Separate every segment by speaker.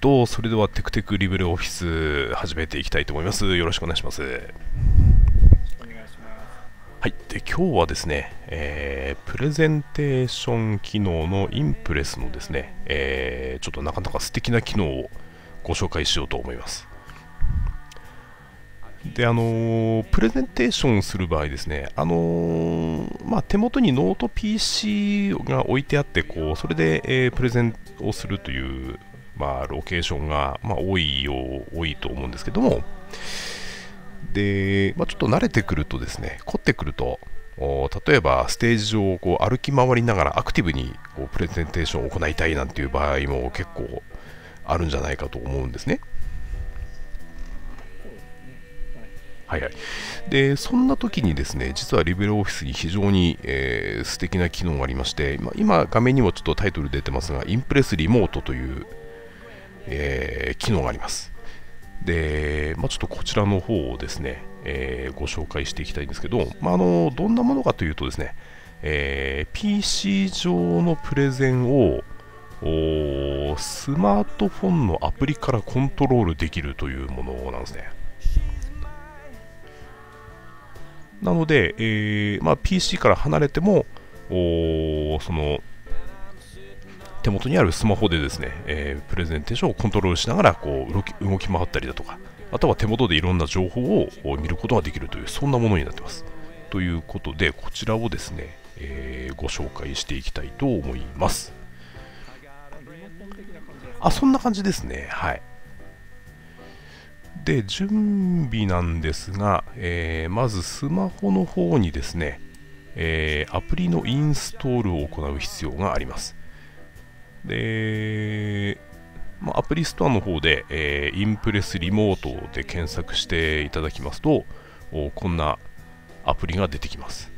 Speaker 1: と、それではテクテクリブレオフィス始めていきたいと思います。よろしくお願いします。はい、で今日はですね、えー、プレゼンテーション機能のインプレスのですね、えー、ちょっとなかなか素敵な機能をご紹介しようと思います。で、あのー、プレゼンテーションする場合ですね、あのー、まあ、手元にノート PC が置いてあって、こうそれで、えー、プレゼンをするという、まあ、ロケーションが、まあ、多いよう多いと思うんですけども、で、まあ、ちょっと慣れてくるとですね、凝ってくると、例えばステージ上をこう歩き回りながらアクティブにこうプレゼンテーションを行いたいなんていう場合も結構あるんじゃないかと思うんですね。はいはい。で、そんな時にですね、実はリベルオフィスに非常に、えー、素敵な機能がありまして、ま今画面にもちょっとタイトル出てますが、インプレスリモートという、えー、機能があります。で、まあ、ちょっとこちらの方をですね、えー、ご紹介していきたいんですけど、まあ、あのどんなものかというとですね、えー、PC 上のプレゼンをスマートフォンのアプリからコントロールできるというものなんですね。なので、えーまあ、PC から離れてもその手元にあるスマホでですね、えー、プレゼンテーションをコントロールしながらこう動き動き回ったりだとか、あとは手元でいろんな情報を見ることができるという、そんなものになってます。ということで、こちらをですね、えー、ご紹介していきたいと思います。あ、そんな感じですね。はい。で、準備なんですが、えー、まずスマホの方にですね、え、アプリのインストールを行う必要があります。で、まあ、アプリストアの方で、えー、インプレスリモートで検索していただきますと、こんなアプリが出てきます。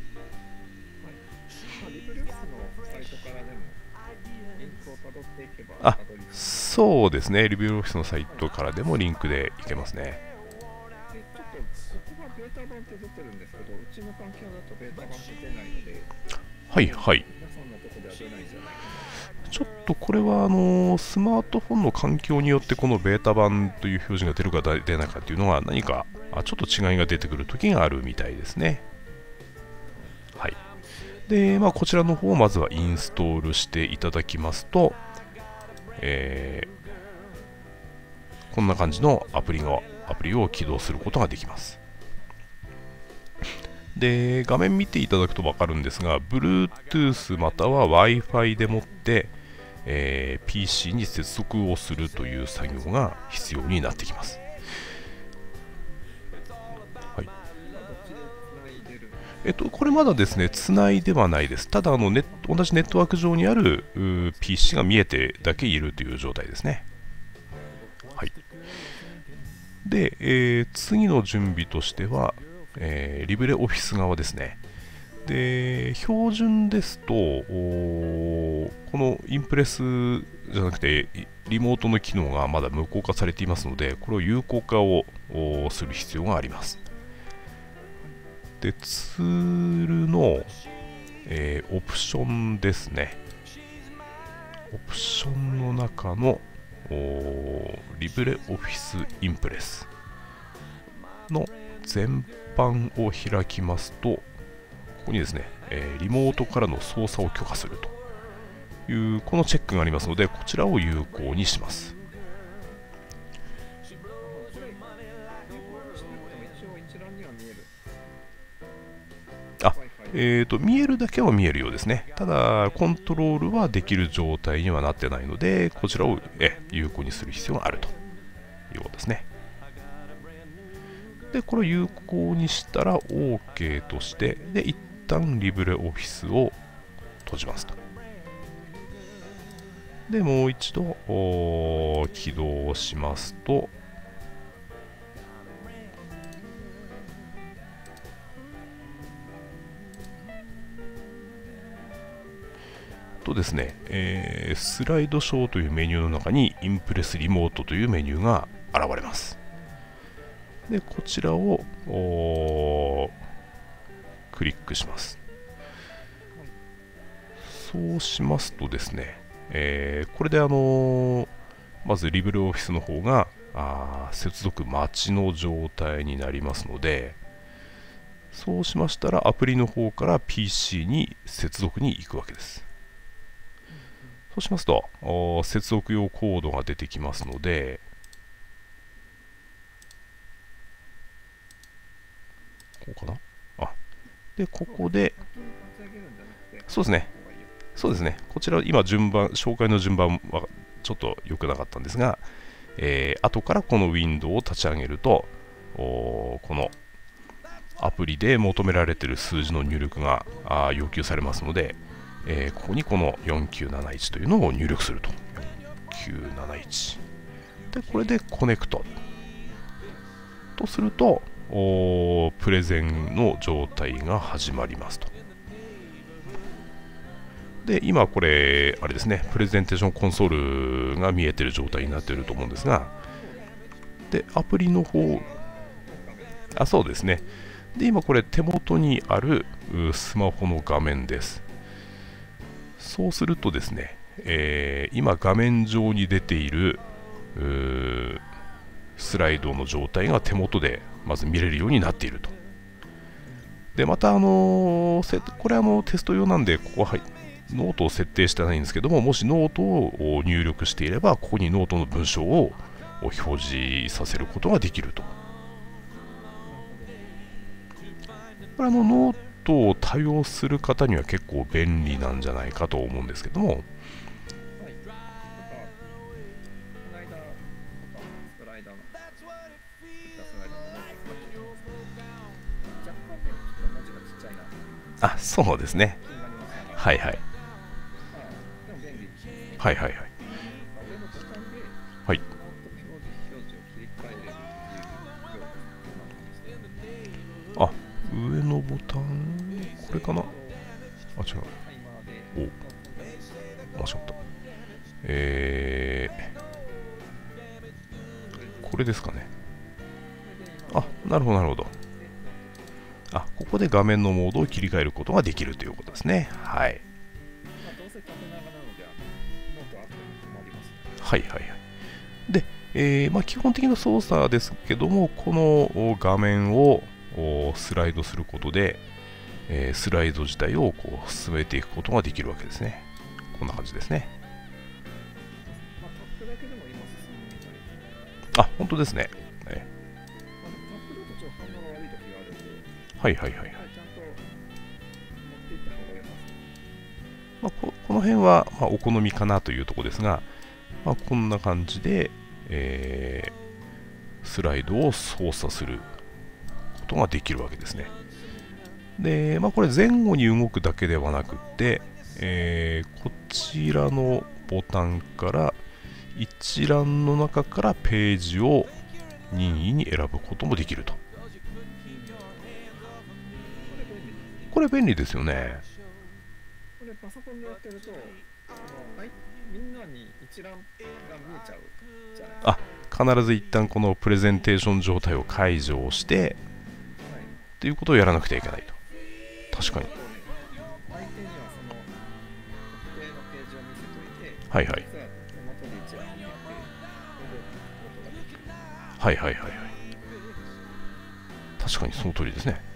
Speaker 1: あそうですね、リビューオフィスのサイトからでもリンクでいけますね。はいはい。ちょっとこれはあのスマートフォンの環境によってこのベータ版という表示が出るか出ないかっていうのは何かちょっと違いが出てくる時があるみたいですね。はい。で、まあ、こちらの方をまずはインストールしていただきますと、えー、こんな感じのアプリがアプリを起動することができます。で、画面見ていただくと分かるんですが、Bluetooth または Wi-Fi でもって、えー、PC に接続をするという作業が必要になってきます。はいえっと、これまだですね、つないではないです。ただあのネット同じネットワーク上にある PC が見えてだけいるという状態ですね。はい、で、えー、次の準備としては、えー、リブレオフィス側ですね。で、標準ですと、このインプレスじゃなくて、リモートの機能がまだ無効化されていますので、これを有効化をする必要があります。で、ツールの、えー、オプションですね。オプションの中のリブレオフィスインプレスの全般を開きますと、ここにですね、え、リモートからの操作を許可するというこのチェックがありますのでこちらを有効にしますあえーと、見えるだけは見えるようですね。ただ、コントロールはできる状態にはなってないので、こちらをえ有効にする必要があるということですね。で、これを有効にしたら OK として、で、一旦リブレオフィスを閉じますと。で、もう一度起動しますと、とですね、えー、スライドショーというメニューの中にインプレスリモートというメニューが現れます。で、こちらをクリックします。そうしますとですね、えー、これであのまずリブレオフィスの方があ接続待ちの状態になりますのでそうしましたらアプリの方から PC に接続に行くわけですそうしますと接続用コードが出てきますのでこうかな？でここでそうですね。そうですね。こちら今順番紹介の順番はちょっと良くなかったんですが、えー、後からこのウィンドウを立ち上げるとこのアプリで求められている数字の入力が要求されますので、えー、ここにこの4971というのを入力すると。4971でこれでコネクト。とするとプレゼンの状態が始まりますとで、今これ、あれですね、プレゼンテーションコンソールが見えてる状態になってると思うんですが、で、アプリの方、あ、そうですね。で、今これ手元にあるスマホの画面です。そうするとですね、えー、今画面上に出ているスライドの状態が手元でまず見れるようになっていると。で、また、あのー、これはあのテスト用なんで、ここはいノートを設定してないんですけども、もしノートを入力していれば、ここにノートの文章を表示させることができると。これあのノートを多用する方には結構便利なんじゃないかと思うんですけども、あ、そうですね。はいはい。はいはいはい。はい。あ上のボタン？これかな？あ違う。お。間違った。えー、これですかね。あなるほどなるほど。ここで画面のモードを切り替えることができるということですねはいはいはいはい。で、えー、まあ、基本的な操作ですけども、この画面をスライドすることで、えー、スライド自体をこう進めていくことができるわけですね。こんな感じですね。あ、本当ですね。ねはいはいはいはい。まあ、ここの辺は、まあ、お好みかなというところですが、まあ、こんな感じで、えー、スライドを操作することができるわけですね。で、まあ、これ前後に動くだけではなくて、えー、こちらのボタンから一覧の中からページを任意に選ぶこともできると。これ便利ですよね。
Speaker 2: これパソコンでやってると、みんなに一覧が見えちゃうじゃないあ
Speaker 1: 必ず一旦このプレゼンテーション状態を解除して、はい、っていうことをやらなくてはいけないと。確かに、はいてはいはいはいはいはい。確かにその通りですね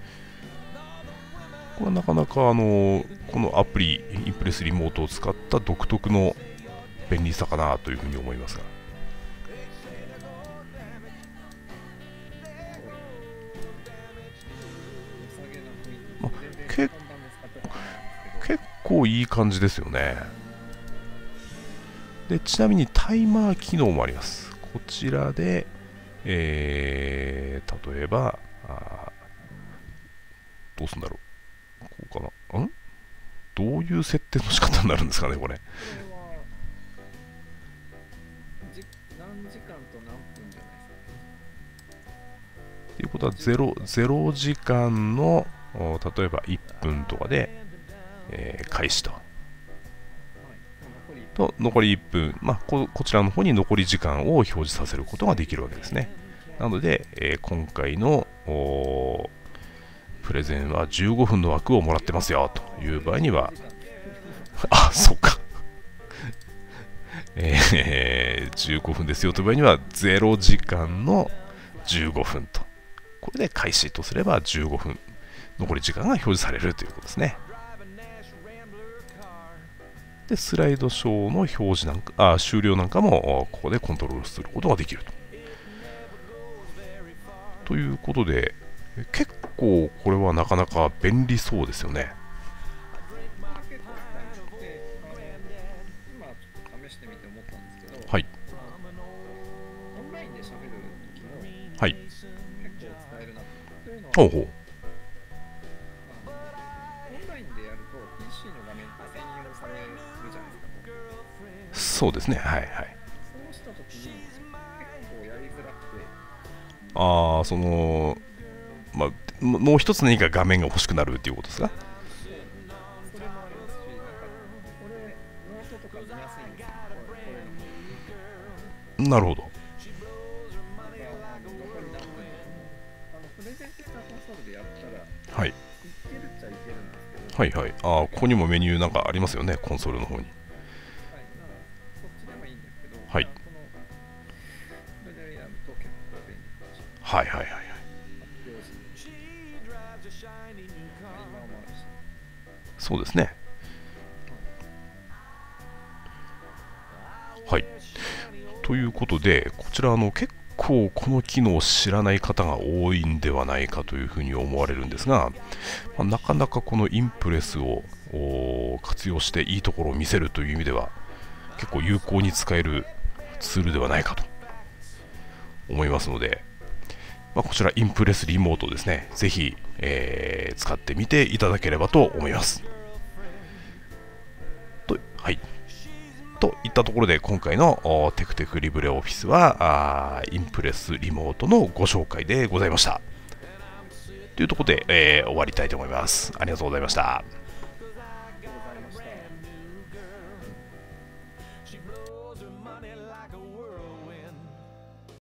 Speaker 1: これはなかなかあのこのアプリインプレスリモートを使った独特の便利さかなというふうに思いますが。結構いい感じですよね。でちなみにタイマー機能もあります。こちらで、えー、例えばあ、どうすんだろう。かな。ん？どういう設定の仕方になるんですかね、これ。ということは 0, 0時間の例えば1分とかで、えー、開始と。と残り1分、まあこ、こちらの方に残り時間を表示させることができるわけですね。なので、えー、今回のプレゼンは15分の枠をもらってますよという場合には、あ、そっか。えー、15分ですよという場合には0時間の15分と。これで開始とすれば15分残り時間が表示されるということですね。でスライドショーの表示なんかあ終了なんかもここでコントロールすることができると。ということで結構これはなかなか便利そうですよね。はい。
Speaker 2: オンラインで喋る時も
Speaker 1: はい。
Speaker 2: 結構使えるなというのは
Speaker 1: ほうほう。
Speaker 2: オンラインでやると PC の画面って専用されるじゃないですか
Speaker 1: そうですね。はいはい。
Speaker 2: そうした時に結構やりづらくて。
Speaker 1: ああそのまあもう一つ何か画面が欲しくなるっていうことですか？
Speaker 2: な
Speaker 1: るほど。はい。はいはい。ああここにもメニューなんかありますよねコンソールの方に。
Speaker 2: はい、
Speaker 1: はい。はいはい。そうですね。はい。ということでこちらあの結構この機能を知らない方が多いんではないかというふうに思われるんですが、まあなかなかこのインプレスを活用していいところを見せるという意味では結構有効に使えるツールではないかと思いますので、まあ、こちらインプレスリモートですね。ぜひ、えー使ってみていただければと思います。はい。といったところで今回のテクテクリブレオフィスはインプレスリモートのご紹介でございました。というところで、えー終わりたいと思います。ありがとうございました。